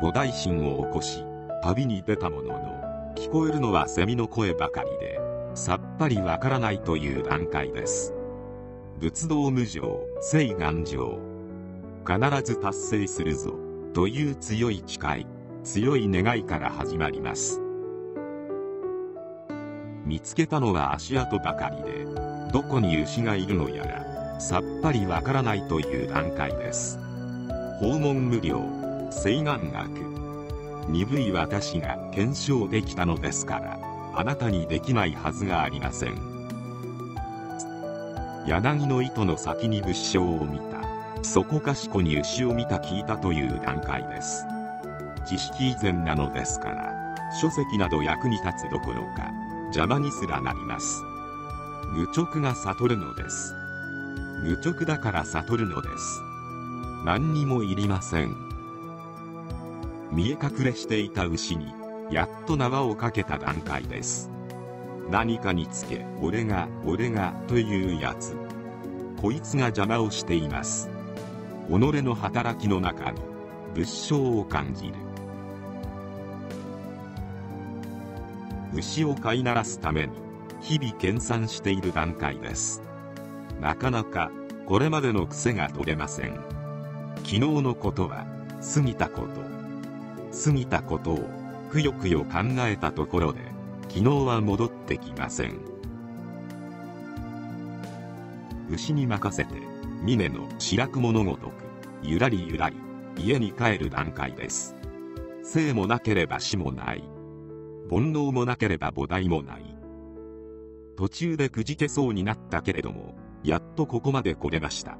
菩提心を起こし旅に出たものの聞こえるのはセミの声ばかりでさっぱりわからないという段階です。仏道無常誓願上必ず達成するぞという強い誓い強い願いから始まります。見つけたのは足跡ばかりでどこに牛がいるのやらさっぱりわからないという段階です。訪問無料請願額鈍い私が検証できたのですからあなたにできないはずがありません。柳の糸の先に仏性を見た。そこかしこに牛を見た聞いたという段階です。知識以前なのですから書籍など役に立つどころか邪魔にすらなります。愚直が悟るのです。愚直だから悟るのです。何にもいりません。見え隠れしていた牛にやっと縄をかけた段階です。何かにつけ俺が俺がというやつ。こいつが邪魔をしています。己の働きの中に仏性を感じる。牛を飼いならすために日々研鑽している段階です。なかなかこれまでの癖が取れません。昨日のことは過ぎたこと。過ぎたことをくよくよ考えたところで昨日は戻ってきません。牛に任せて峰の白く物ごとくゆらりゆらり家に帰る段階です。生もなければ死もない。煩悩もなければ菩提もない。途中でくじけそうになったけれどもやっとここまで来れました。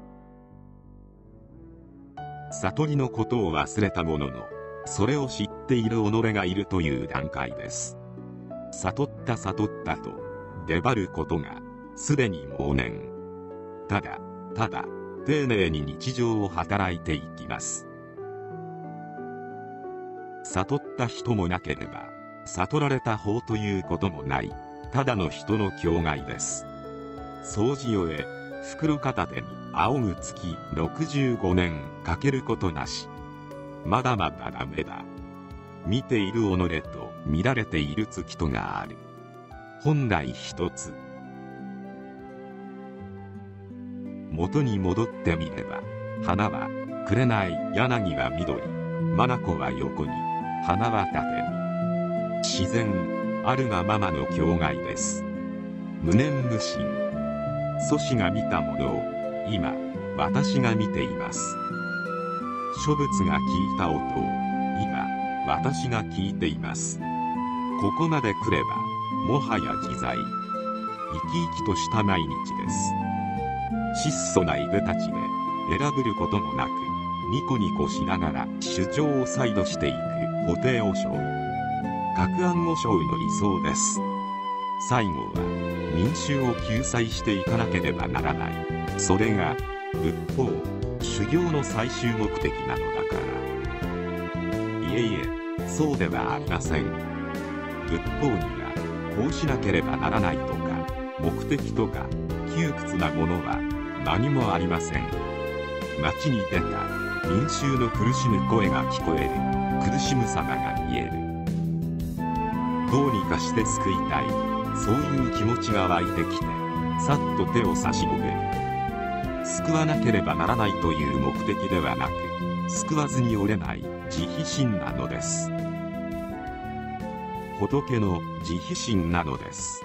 悟りのことを忘れたもののそれを知っている己がいるという段階です。悟った悟ったと出張ることがすでに往年。ただただ丁寧に日常を働いていきます。悟った人もなければ悟られた法ということもないただの人の境外です。掃除終え袋片手に仰ぐ月65年かけることなし。まだまだダメだ。見ている己と見られている月とがある。本来一つ。元に戻ってみれば花は紅柳は緑。眼は横に。花は縦に。自然あるがままの境外です。無念無心。祖師が見たものを今私が見ています。諸仏が聞いた音を今私が聞いています。ここまで来ればもはや自在。生き生きとした毎日です。質素ないでたちで選ぶることもなくニコニコしながら主張を再度していく布袋和尚。格安和尚の理想です。最後は民衆を救済していかなければならない。それが仏法。修行の最終目的なのだから。いえいえそうではありません。仏法にはこうしなければならないとか。目的とか窮屈なものは何もありません。街に出た民衆の苦しむ声が聞こえる。苦しむ様が見える。どうにかして救いたい。そういう気持ちが湧いてきてさっと手を差し伸べる。救わなければならないという目的ではなく救わずに折れない慈悲心なのです。仏の慈悲心なのです。